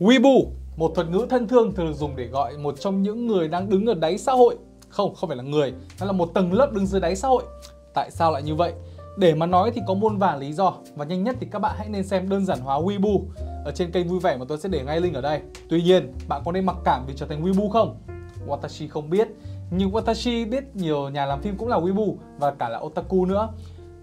Weibo, một thuật ngữ thân thương thường được dùng để gọi một trong những người đang đứng ở đáy xã hội. Không, không phải là người, nó là một tầng lớp đứng dưới đáy xã hội. Tại sao lại như vậy? Để mà nói thì có muôn vàn lý do và nhanh nhất thì các bạn hãy nên xem đơn giản hóa Weibo ở trên kênh vui vẻ mà tôi sẽ để ngay link ở đây. Tuy nhiên, bạn có nên mặc cảm vì trở thành Weibo không? Watashi không biết, nhưng Watashi biết nhiều nhà làm phim cũng là Weibo và cả là otaku nữa.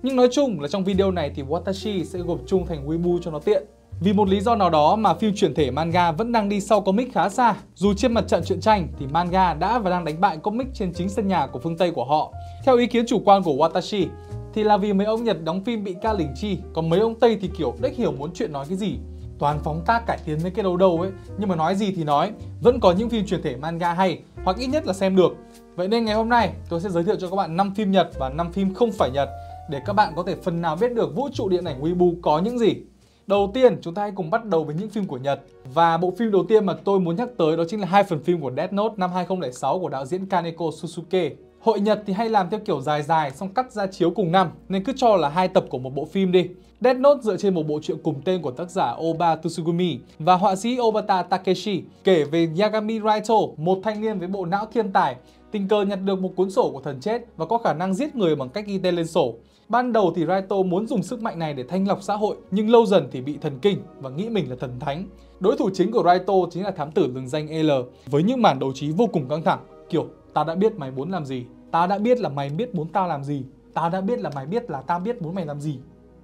Nhưng nói chung là trong video này thì Watashi sẽ gộp chung thành Weibo cho nó tiện. Vì một lý do nào đó mà phim chuyển thể manga vẫn đang đi sau comic khá xa. Dù trên mặt trận truyện tranh thì manga đã và đang đánh bại comic trên chính sân nhà của phương Tây của họ. Theo ý kiến chủ quan của Watashi thì là vì mấy ông Nhật đóng phim bị ca lỉnh chi, còn mấy ông Tây thì kiểu đếch hiểu muốn chuyện nói cái gì. Toàn phóng tác cải tiến mấy cái đầu đầu ấy, nhưng mà nói gì thì nói, vẫn có những phim chuyển thể manga hay, hoặc ít nhất là xem được. Vậy nên ngày hôm nay tôi sẽ giới thiệu cho các bạn 5 phim Nhật và 5 phim không phải Nhật để các bạn có thể phần nào biết được vũ trụ điện ảnh Weibo có những gì. Đầu tiên, chúng ta hãy cùng bắt đầu với những phim của Nhật. Và bộ phim đầu tiên mà tôi muốn nhắc tới đó chính là hai phần phim của Death Note năm 2006 của đạo diễn Kaneko Susuke. Hội Nhật thì hay làm theo kiểu dài dài xong cắt ra chiếu cùng năm nên cứ cho là hai tập của một bộ phim đi. Death Note dựa trên một bộ truyện cùng tên của tác giả Oba Tsugumi và họa sĩ Obata Takeshi kể về Yagami Raito, một thanh niên với bộ não thiên tài, tình cờ nhặt được một cuốn sổ của thần chết và có khả năng giết người bằng cách ghi tên lên sổ. Ban đầu thì Raito muốn dùng sức mạnh này để thanh lọc xã hội, nhưng lâu dần thì bị thần kinh và nghĩ mình là thần thánh. Đối thủ chính của Raito chính là thám tử lừng danh L với những màn đấu trí vô cùng căng thẳng, kiểu ta đã biết mày muốn làm gì, ta đã biết là mày biết muốn tao làm gì, ta đã biết là mày biết là tao biết muốn mày làm gì.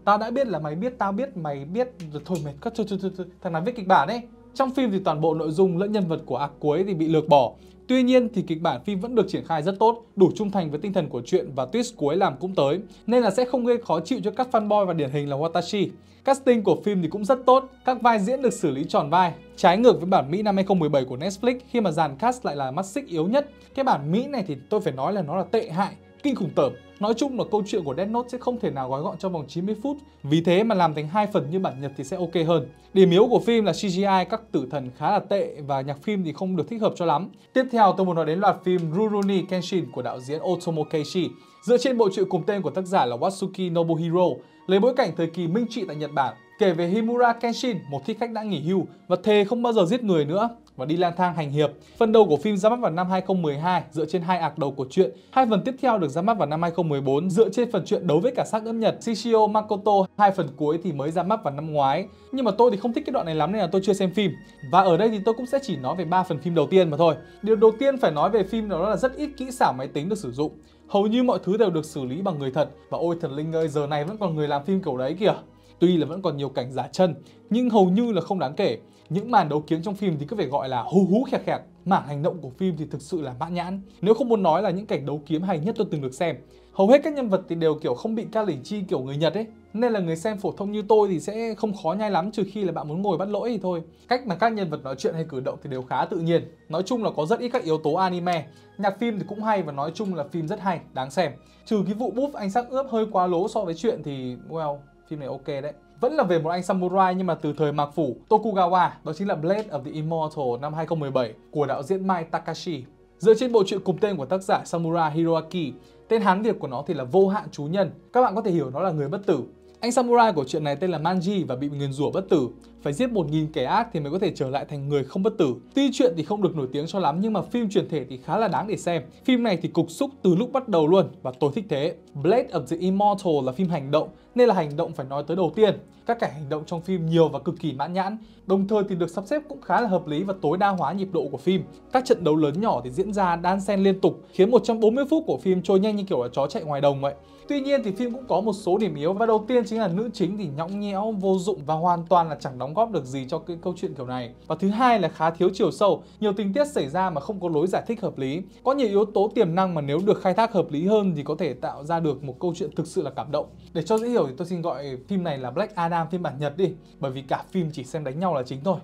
Ta đã biết là mày biết tao biết mày biết rồi thôi mệt các thôi, thôi, thôi, thôi. thằng nào viết kịch bản ấy. Trong phim thì toàn bộ nội dung lẫn nhân vật của ác cuối thì bị lược bỏ. Tuy nhiên thì kịch bản phim vẫn được triển khai rất tốt, đủ trung thành với tinh thần của truyện và twist cuối làm cũng tới, nên là sẽ không gây khó chịu cho các fanboy và điển hình là Watashi. Casting của phim thì cũng rất tốt, các vai diễn được xử lý tròn vai. Trái ngược với bản Mỹ năm 2017 của Netflix khi mà dàn cast lại là mắt xích yếu nhất. Cái bản Mỹ này thì tôi phải nói là nó là tệ hại, kinh khủng tởm. Nói chung là câu chuyện của Death Note sẽ không thể nào gói gọn trong vòng 90 phút. Vì thế mà làm thành hai phần như bản Nhật thì sẽ ok hơn. Điểm yếu của phim là CGI các tử thần khá là tệ và nhạc phim thì không được thích hợp cho lắm. Tiếp theo tôi muốn nói đến loạt phim Rurouni Kenshin của đạo diễn Otomo Keishi. Dựa trên bộ truyện cùng tên của tác giả là Watsuki Nobuhiro, lấy bối cảnh thời kỳ Minh trị tại Nhật Bản, kể về Himura Kenshin, một thích khách đã nghỉ hưu và thề không bao giờ giết người nữa và đi lang thang hành hiệp. Phần đầu của phim ra mắt vào năm 2012 dựa trên hai ạc đầu của truyện. Hai phần tiếp theo được ra mắt vào năm 2014 dựa trên phần truyện đấu với cả xác ướm Nhật Shishio Makoto. Hai phần cuối thì mới ra mắt vào năm ngoái. Nhưng mà tôi thì không thích cái đoạn này lắm nên là tôi chưa xem phim. Và ở đây thì tôi cũng sẽ chỉ nói về ba phần phim đầu tiên mà thôi. Điều đầu tiên phải nói về phim đó là rất ít kỹ xảo máy tính được sử dụng. Hầu như mọi thứ đều được xử lý bằng người thật và ôi thần linh ơi giờ này vẫn còn người làm phim kiểu đấy kìa. Tuy là vẫn còn nhiều cảnh giả chân nhưng hầu như là không đáng kể. Những màn đấu kiếm trong phim thì cứ phải gọi là hú hú khẹt khẹt. Mảng hành động của phim thì thực sự là mãn nhãn. Nếu không muốn nói là những cảnh đấu kiếm hay nhất tôi từng được xem. Hầu hết các nhân vật thì đều kiểu không bị ca lỉnh chi kiểu người Nhật ấy. Nên là người xem phổ thông như tôi thì sẽ không khó nhai lắm trừ khi là bạn muốn ngồi bắt lỗi thì thôi. Cách mà các nhân vật nói chuyện hay cử động thì đều khá tự nhiên. Nói chung là có rất ít các yếu tố anime. Nhạc phim thì cũng hay và nói chung là phim rất hay, đáng xem. Trừ cái vụ búp anh sắc ướp hơi quá lố so với chuyện thì well, phim này ok đấy. Vẫn là về một anh samurai nhưng mà từ thời Mạc Phủ, Tokugawa, đó chính là Blade of the Immortal năm 2017 của đạo diễn Mai Takashi. Dựa trên bộ truyện cùng tên của tác giả Samurai Hiroaki, tên Hán Việt của nó thì là Vô Hạn Chú Nhân. Các bạn có thể hiểu nó là người bất tử. Anh samurai của chuyện này tên là Manji và bị nguyền rủa bất tử. Phải giết 1.000 kẻ ác thì mới có thể trở lại thành người không bất tử. Tuy chuyện thì không được nổi tiếng cho lắm nhưng mà phim truyền thể thì khá là đáng để xem. Phim này thì cục xúc từ lúc bắt đầu luôn và tôi thích thế. Blade of the Immortal là phim hành động, nên là hành động phải nói tới đầu tiên. Các cảnh hành động trong phim nhiều và cực kỳ mãn nhãn, đồng thời thì được sắp xếp cũng khá là hợp lý và tối đa hóa nhịp độ của phim. Các trận đấu lớn nhỏ thì diễn ra đan xen liên tục, khiến 140 phút của phim trôi nhanh như kiểu là chó chạy ngoài đồng vậy. Tuy nhiên thì phim cũng có một số điểm yếu và đầu tiên chính là nữ chính thì nhõng nhẽo, vô dụng và hoàn toàn là chẳng đóng góp được gì cho cái câu chuyện kiểu này. Và thứ hai là khá thiếu chiều sâu, nhiều tình tiết xảy ra mà không có lối giải thích hợp lý. Có nhiều yếu tố tiềm năng mà nếu được khai thác hợp lý hơn thì có thể tạo ra được một câu chuyện thực sự là cảm động. Để cho dễ hiểu thì tôi xin gọi phim này là Black Adam phiên bản Nhật đi, bởi vì cả phim chỉ xem đánh nhau là chính thôi.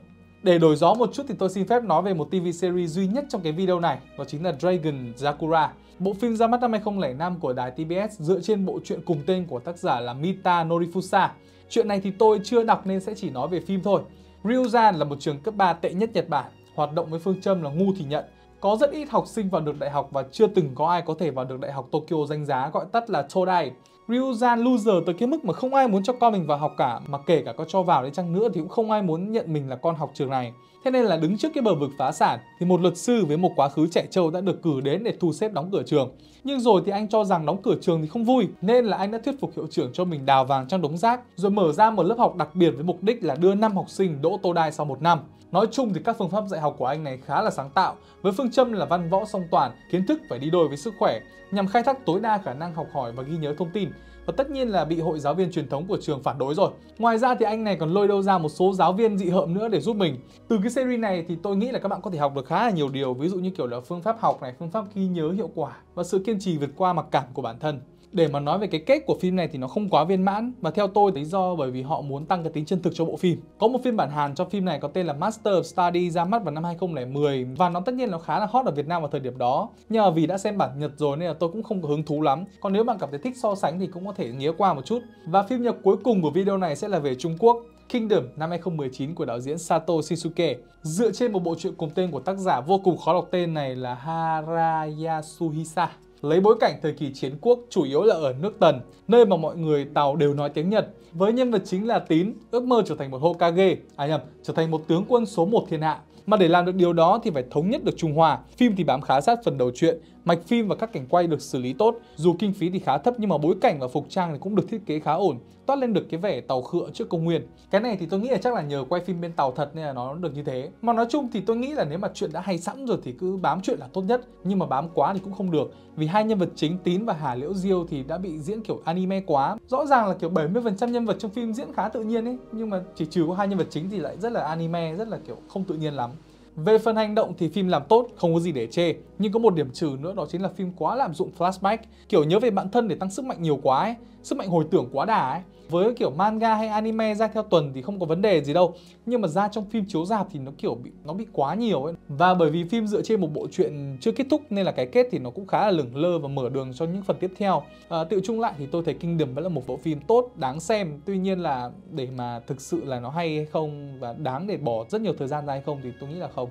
Để đổi gió một chút thì tôi xin phép nói về một TV series duy nhất trong cái video này, đó chính là Dragon Sakura. Bộ phim ra mắt năm 2005 của đài TBS dựa trên bộ truyện cùng tên của tác giả là Mita Norifusa. Chuyện này thì tôi chưa đọc nên sẽ chỉ nói về phim thôi. Ryuzan là một trường cấp 3 tệ nhất Nhật Bản, hoạt động với phương châm là ngu thì nhận. Có rất ít học sinh vào được đại học và chưa từng có ai có thể vào được đại học Tokyo danh giá gọi tắt là Todai. Ryuzan loser tới cái mức mà không ai muốn cho con mình vào học cả, mà kể cả có cho vào đi chăng nữa thì cũng không ai muốn nhận mình là con học trường này. Thế nên là đứng trước cái bờ vực phá sản thì một luật sư với một quá khứ trẻ trâu đã được cử đến để thu xếp đóng cửa trường. Nhưng rồi thì anh cho rằng đóng cửa trường thì không vui, nên là anh đã thuyết phục hiệu trưởng cho mình đào vàng trong đống rác, rồi mở ra một lớp học đặc biệt với mục đích là đưa năm học sinh đỗ tô đai sau một năm. Nói chung thì các phương pháp dạy học của anh này khá là sáng tạo với phương châm là văn võ song toàn, kiến thức phải đi đôi với sức khỏe nhằm khai thác tối đa khả năng học hỏi và ghi nhớ thông tin và tất nhiên là bị hội giáo viên truyền thống của trường phản đối rồi. Ngoài ra thì anh này còn lôi đâu ra một số giáo viên dị hợm nữa để giúp mình. Từ cái series này thì tôi nghĩ là các bạn có thể học được khá là nhiều điều, ví dụ như kiểu là phương pháp học này, phương pháp ghi nhớ hiệu quả và sự kiên trì vượt qua mặc cảm của bản thân để mà nói về cái kết của phim này thì nó không quá viên mãn và theo tôi lý do bởi vì họ muốn tăng cái tính chân thực cho bộ phim. Có một phiên bản Hàn cho phim này có tên là Master of Study ra mắt vào năm 2010 và nó tất nhiên nó khá là hot ở Việt Nam vào thời điểm đó. Nhờ vì đã xem bản Nhật rồi nên là tôi cũng không có hứng thú lắm. Còn nếu bạn cảm thấy thích so sánh thì cũng có thể nghía qua một chút. Và phim Nhật cuối cùng của video này sẽ là về Trung Quốc. Kingdom năm 2019 của đạo diễn Sato Shizuke dựa trên một bộ truyện cùng tên của tác giả vô cùng khó đọc tên này là Harayasuhisa lấy bối cảnh thời kỳ chiến quốc chủ yếu là ở nước Tần, nơi mà mọi người Tàu đều nói tiếng Nhật. Với nhân vật chính là Tín, ước mơ trở thành một Hokage, à nhầm, trở thành một tướng quân số 1 thiên hạ. Mà để làm được điều đó thì phải thống nhất được Trung Hoa. Phim thì bám khá sát phần đầu truyện, mạch phim và các cảnh quay được xử lý tốt. Dù kinh phí thì khá thấp nhưng mà bối cảnh và phục trang thì cũng được thiết kế khá ổn, toát lên được cái vẻ tàu khựa trước công nguyên. Cái này thì tôi nghĩ là chắc là nhờ quay phim bên tàu thật nên là nó được như thế. Mà nói chung thì tôi nghĩ là nếu mà chuyện đã hay sẵn rồi thì cứ bám chuyện là tốt nhất, nhưng mà bám quá thì cũng không được. Vì hai nhân vật chính Tín và Hà Liễu Diêu thì đã bị diễn kiểu anime quá. Rõ ràng là kiểu 70% nhân vật trong phim diễn khá tự nhiên ấy, nhưng mà chỉ trừ có hai nhân vật chính thì lại rất là anime, rất là kiểu không tự nhiên lắm. Về phần hành động thì phim làm tốt, không có gì để chê. Nhưng có một điểm trừ nữa đó chính là phim quá lạm dụng flashback, kiểu nhớ về bản thân để tăng sức mạnh nhiều quá ấy, sức mạnh hồi tưởng quá đà ấy với kiểu manga hay anime ra theo tuần thì không có vấn đề gì đâu. Nhưng mà ra trong phim chiếu rạp thì nó kiểu bị nó bị quá nhiều ấy. Và bởi vì phim dựa trên một bộ truyện chưa kết thúc nên là cái kết thì nó cũng khá là lửng lơ và mở đường cho những phần tiếp theo. À, tự chung lại thì tôi thấy Kingdom vẫn là một bộ phim tốt đáng xem. Tuy nhiên là để mà thực sự là nó hay hay không và đáng để bỏ rất nhiều thời gian ra hay không thì tôi nghĩ là không.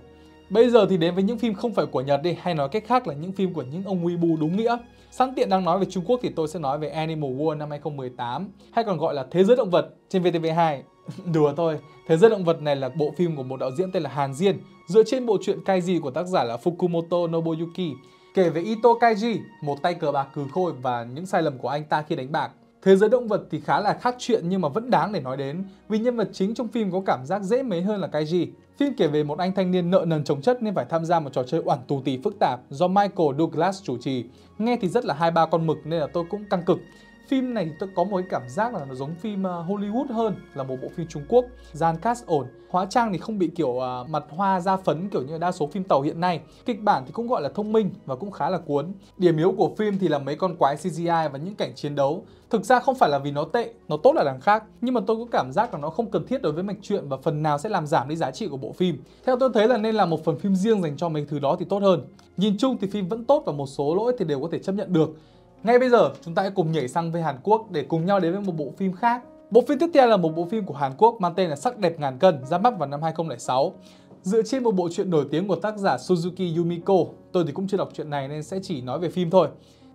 Bây giờ thì đến với những phim không phải của Nhật đi, hay nói cách khác là những phim của những ông Weibo đúng nghĩa. Sẵn tiện đang nói về Trung Quốc thì tôi sẽ nói về Animal World năm 2018, hay còn gọi là Thế giới động vật trên VTV2. Đùa thôi, Thế giới động vật này là bộ phim của một đạo diễn tên là Hàn Diên, dựa trên bộ truyện Kaiji của tác giả là Fukumoto Nobuyuki, kể về Ito Kaiji, một tay cờ bạc cừ khôi và những sai lầm của anh ta khi đánh bạc. Thế giới động vật thì khá là khác chuyện nhưng mà vẫn đáng để nói đến, vì nhân vật chính trong phim có cảm giác dễ mến hơn là Kaiji. Phim kể về một anh thanh niên nợ nần chống chất nên phải tham gia một trò chơi oản tù tì phức tạp do Michael Douglas chủ trì. Nghe thì rất là hai ba con mực nên là tôi cũng căng cực. Phim này thì tôi có một cái cảm giác là nó giống phim ờ, Hollywood hơn là một bộ phim Trung Quốc. Gian cast ổn, hóa trang thì không bị kiểu uh, mặt hoa da phấn kiểu như đa số phim tàu hiện nay. Kịch bản thì cũng gọi là thông minh và cũng khá là cuốn. Điểm yếu của phim thì là mấy con quái CGI và những cảnh chiến đấu. Thực ra không phải là vì nó tệ, nó tốt là đằng khác, nhưng mà tôi có cảm giác là nó không cần thiết đối với mạch truyện và phần nào sẽ làm giảm đi giá trị của bộ phim. Theo tôi thấy là nên là một phần phim riêng dành cho mấy thứ đó thì tốt hơn. Nhìn chung thì phim vẫn tốt và một số lỗi thì đều có thể chấp nhận được. Ngay bây giờ, chúng ta hãy cùng nhảy sang với Hàn Quốc để cùng nhau đến với một bộ phim khác. Bộ phim tiếp theo là một bộ phim của Hàn Quốc mang tên là Sắc đẹp ngàn cân, ra mắt vào năm 2006. Dựa trên một bộ truyện nổi tiếng của tác giả Suzuki Yumiko, tôi thì cũng chưa đọc truyện này nên sẽ chỉ nói về phim thôi.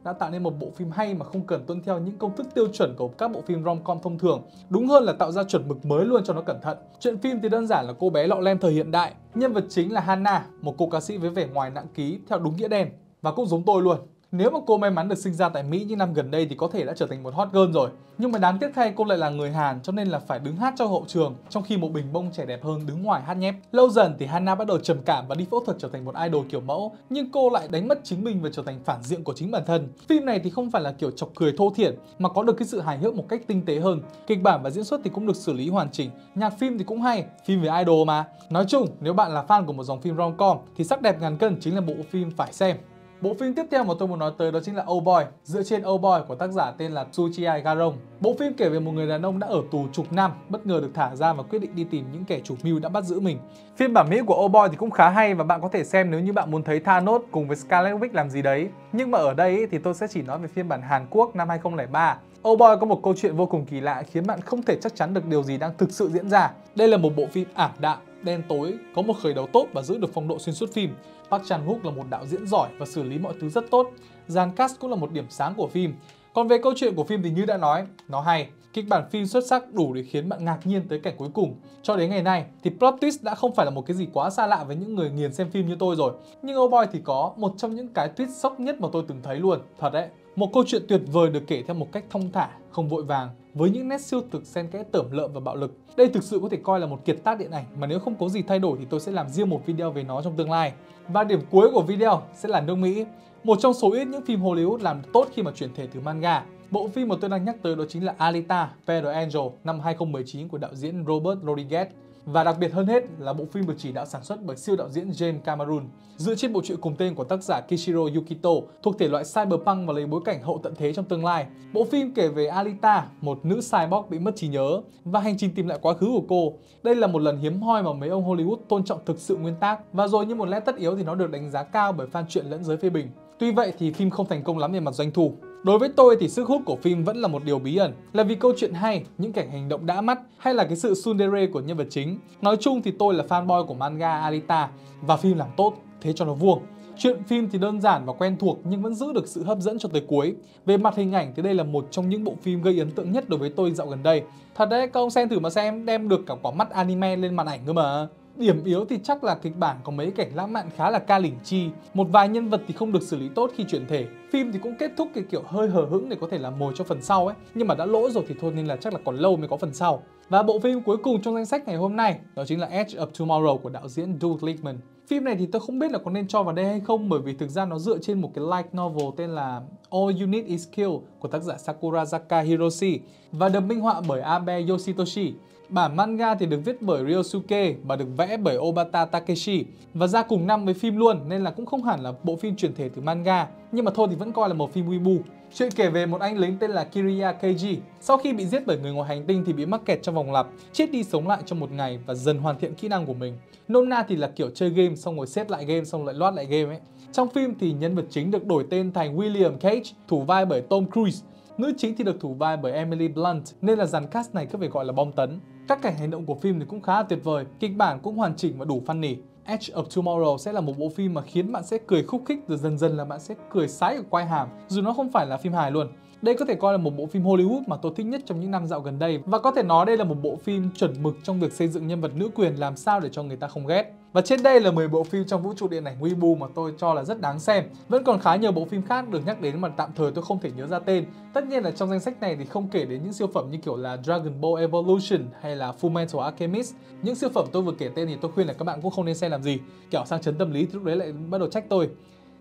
Đã tạo nên một bộ phim hay mà không cần tuân theo những công thức tiêu chuẩn của các bộ phim rom-com thông thường. Đúng hơn là tạo ra chuẩn mực mới luôn cho nó cẩn thận. Chuyện phim thì đơn giản là cô bé lọ lem thời hiện đại. Nhân vật chính là Hana, một cô ca sĩ với vẻ ngoài nặng ký theo đúng nghĩa đen. Và cũng giống tôi luôn, nếu mà cô may mắn được sinh ra tại Mỹ những năm gần đây thì có thể đã trở thành một hot girl rồi. Nhưng mà đáng tiếc thay cô lại là người Hàn cho nên là phải đứng hát cho hậu trường, trong khi một bình bông trẻ đẹp hơn đứng ngoài hát nhép. Lâu dần thì Hana bắt đầu trầm cảm và đi phẫu thuật trở thành một idol kiểu mẫu, nhưng cô lại đánh mất chính mình và trở thành phản diện của chính bản thân. Phim này thì không phải là kiểu chọc cười thô thiển mà có được cái sự hài hước một cách tinh tế hơn. Kịch bản và diễn xuất thì cũng được xử lý hoàn chỉnh. Nhạc phim thì cũng hay, phim về idol mà. Nói chung, nếu bạn là fan của một dòng phim rom-com thì Sắc đẹp ngàn cân chính là bộ phim phải xem. Bộ phim tiếp theo mà tôi muốn nói tới đó chính là Old Boy, dựa trên Old Boy của tác giả tên là Tsuchiya Garong. Bộ phim kể về một người đàn ông đã ở tù chục năm, bất ngờ được thả ra và quyết định đi tìm những kẻ chủ mưu đã bắt giữ mình. Phiên bản Mỹ của Old Boy thì cũng khá hay và bạn có thể xem nếu như bạn muốn thấy Thanos cùng với Scarlet Witch làm gì đấy. Nhưng mà ở đây thì tôi sẽ chỉ nói về phiên bản Hàn Quốc năm 2003. Old Boy có một câu chuyện vô cùng kỳ lạ khiến bạn không thể chắc chắn được điều gì đang thực sự diễn ra. Đây là một bộ phim à, ảm đạm, đen tối, có một khởi đầu tốt và giữ được phong độ xuyên suốt phim. Park Chan Wook là một đạo diễn giỏi và xử lý mọi thứ rất tốt. Dàn Cast cũng là một điểm sáng của phim. Còn về câu chuyện của phim thì như đã nói, nó hay, kịch bản phim xuất sắc đủ để khiến bạn ngạc nhiên tới cảnh cuối cùng. Cho đến ngày nay thì plot twist đã không phải là một cái gì quá xa lạ với những người nghiền xem phim như tôi rồi. Nhưng Oh Boy thì có một trong những cái twist sốc nhất mà tôi từng thấy luôn. Thật đấy. Một câu chuyện tuyệt vời được kể theo một cách thông thả, không vội vàng, với những nét siêu thực xen kẽ tởm lợm và bạo lực. Đây thực sự có thể coi là một kiệt tác điện ảnh mà nếu không có gì thay đổi thì tôi sẽ làm riêng một video về nó trong tương lai. Và điểm cuối của video sẽ là nước Mỹ. Một trong số ít những phim Hollywood làm tốt khi mà chuyển thể từ manga. Bộ phim mà tôi đang nhắc tới đó chính là Alita, Battle Angel năm 2019 của đạo diễn Robert Rodriguez. Và đặc biệt hơn hết là bộ phim được chỉ đạo sản xuất bởi siêu đạo diễn James Cameron, dựa trên bộ truyện cùng tên của tác giả Kishiro Yukito, thuộc thể loại cyberpunk và lấy bối cảnh hậu tận thế trong tương lai. Bộ phim kể về Alita, một nữ cyborg bị mất trí nhớ và hành trình tìm lại quá khứ của cô. Đây là một lần hiếm hoi mà mấy ông Hollywood tôn trọng thực sự nguyên tác và rồi như một lẽ tất yếu thì nó được đánh giá cao bởi fan truyện lẫn giới phê bình. Tuy vậy thì phim không thành công lắm về mặt doanh thu. Đối với tôi thì sức hút của phim vẫn là một điều bí ẩn, là vì câu chuyện hay, những cảnh hành động đã mắt hay là cái sự tsundere của nhân vật chính. Nói chung thì tôi là fanboy của manga Alita và phim làm tốt, thế cho nó vuông. Chuyện phim thì đơn giản và quen thuộc nhưng vẫn giữ được sự hấp dẫn cho tới cuối. Về mặt hình ảnh thì đây là một trong những bộ phim gây ấn tượng nhất đối với tôi dạo gần đây. Thật đấy, các ông xem thử mà xem, đem được cả quả mắt anime lên màn ảnh cơ mà. Điểm yếu thì chắc là kịch bản có mấy cảnh lãng mạn khá là ca lỉnh chi. Một vài nhân vật thì không được xử lý tốt khi chuyển thể. Phim thì cũng kết thúc cái kiểu hơi hờ hững để có thể làm mồi cho phần sau ấy. Nhưng mà đã lỗ rồi thì thôi nên là chắc là còn lâu mới có phần sau. Và bộ phim cuối cùng trong danh sách ngày hôm nay, Đó chính là Edge of Tomorrow của đạo diễn Doug Lickman Phim này thì tôi không biết là có nên cho vào đây hay không, bởi vì thực ra nó dựa trên một cái light novel tên là All You Need Is Kill của tác giả Sakurazaka Hiroshi và được minh họa bởi Abe Yoshitoshi. Bản manga thì được viết bởi Ryosuke và được vẽ bởi Obata Takeshi và ra cùng năm với phim luôn nên là cũng không hẳn là bộ phim chuyển thể từ manga nhưng mà thôi thì vẫn coi là một phim wibu. Chuyện kể về một anh lính tên là Kiriya Keiji. Sau khi bị giết bởi người ngoài hành tinh thì bị mắc kẹt trong vòng lặp, chết đi sống lại trong một ngày và dần hoàn thiện kỹ năng của mình. Nôm na thì là kiểu chơi game xong rồi xếp lại game xong lại loát lại game ấy. Trong phim thì nhân vật chính được đổi tên thành William Cage, thủ vai bởi Tom Cruise. Nữ chính thì được thủ vai bởi Emily Blunt nên là dàn cast này cứ phải gọi là bom tấn. Các cảnh hành động của phim thì cũng khá là tuyệt vời, kịch bản cũng hoàn chỉnh và đủ funny. Edge of Tomorrow sẽ là một bộ phim mà khiến bạn sẽ cười khúc khích rồi dần dần là bạn sẽ cười sái ở quai hàm dù nó không phải là phim hài luôn. Đây có thể coi là một bộ phim Hollywood mà tôi thích nhất trong những năm dạo gần đây và có thể nói đây là một bộ phim chuẩn mực trong việc xây dựng nhân vật nữ quyền làm sao để cho người ta không ghét. Và trên đây là 10 bộ phim trong vũ trụ điện ảnh Weibo mà tôi cho là rất đáng xem. Vẫn còn khá nhiều bộ phim khác được nhắc đến mà tạm thời tôi không thể nhớ ra tên. Tất nhiên là trong danh sách này thì không kể đến những siêu phẩm như kiểu là Dragon Ball Evolution hay là Fullmetal Alchemist. Những siêu phẩm tôi vừa kể tên thì tôi khuyên là các bạn cũng không nên xem làm gì. Kiểu sang chấn tâm lý thì lúc đấy lại bắt đầu trách tôi.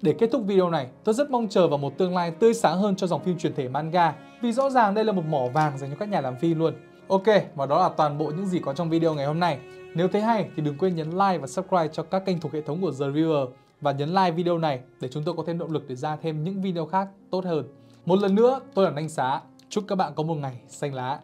Để kết thúc video này, tôi rất mong chờ vào một tương lai tươi sáng hơn cho dòng phim truyền thể manga vì rõ ràng đây là một mỏ vàng dành cho các nhà làm phim luôn. Ok, và đó là toàn bộ những gì có trong video ngày hôm nay. Nếu thấy hay thì đừng quên nhấn like và subscribe cho các kênh thuộc hệ thống của The Reviewer và nhấn like video này để chúng tôi có thêm động lực để ra thêm những video khác tốt hơn. Một lần nữa, tôi là Anh Xá. Chúc các bạn có một ngày xanh lá.